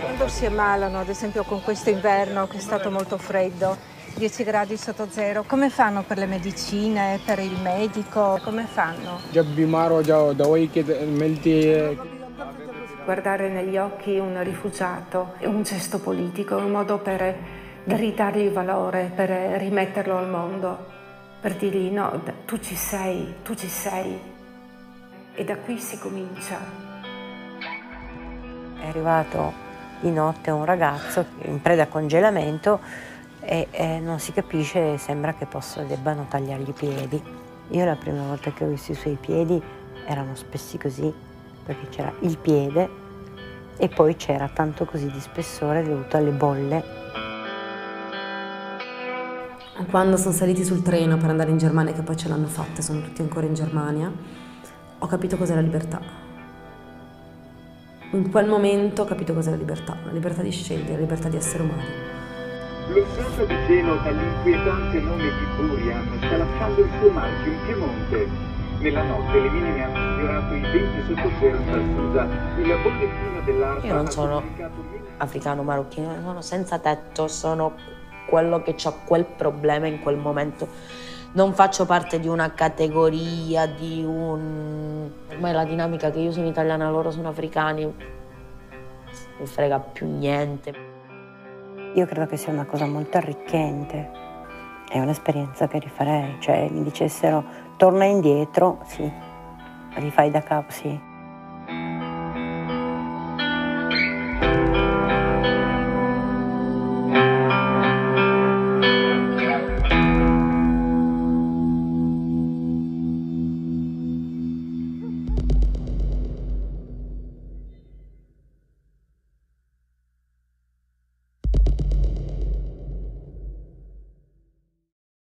quando si ammalano, ad esempio con questo inverno che è stato molto freddo, 10 gradi sotto zero, come fanno per le medicine, per il medico? Come fanno? Guardare negli occhi un rifugiato è un gesto politico, è un modo per ridargli valore, per rimetterlo al mondo, per dirgli no, tu ci sei, tu ci sei. E da qui si comincia. È arrivato di notte un ragazzo in preda a congelamento e, e non si capisce, sembra che possa, debbano tagliargli i piedi. Io la prima volta che ho visto i suoi piedi erano spessi così, perché c'era il piede e poi c'era tanto così di spessore dovuto alle bolle. Quando sono saliti sul treno per andare in Germania, che poi ce l'hanno fatta, sono tutti ancora in Germania, ho capito cos'è la libertà. In quel momento ho capito cos'è la libertà, la libertà di scegliere, la libertà di essere umani. Lo strato di cielo dall'inquietante nome di Burian sta lasciando il suo marchio in Piemonte. Nella notte le minime hanno sfiorato i 20 sotto zero in Valsusa. Il bollettino dell'ARPA Io non sono africano marocchino, sono senza tetto, sono quello che ha quel problema in quel momento. Non faccio parte di una categoria, di un... Ormai la dinamica che io sono italiana, loro sono africani, non frega più niente. Io credo che sia una cosa molto arricchente, è un'esperienza che rifarei, cioè mi dicessero torna indietro, sì, rifai da capo, sì.